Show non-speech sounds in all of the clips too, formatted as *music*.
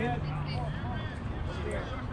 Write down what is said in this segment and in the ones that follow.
Asher!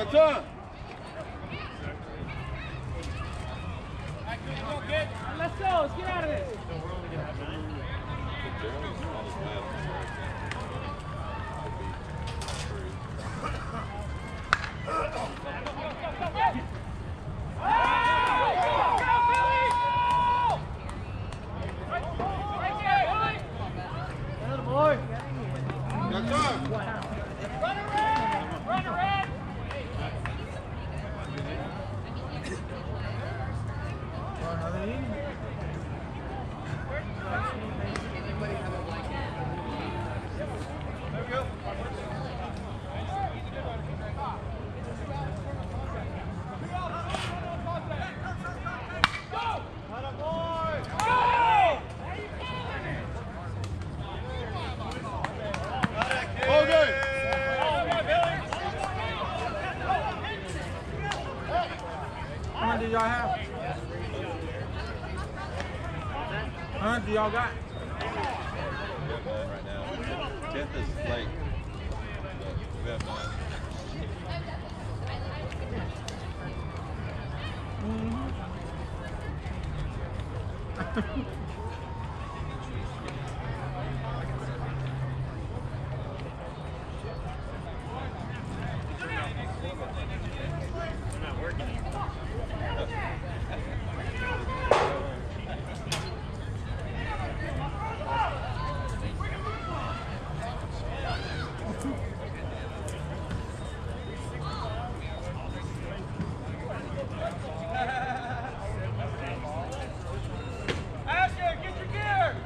Got time. Many do y'all have? How many do y'all got? right now. Tenth is late. We have nine. Mm-hmm. Asher, *laughs* get your gear!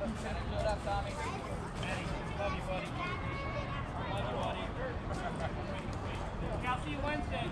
I'll see you Wednesday.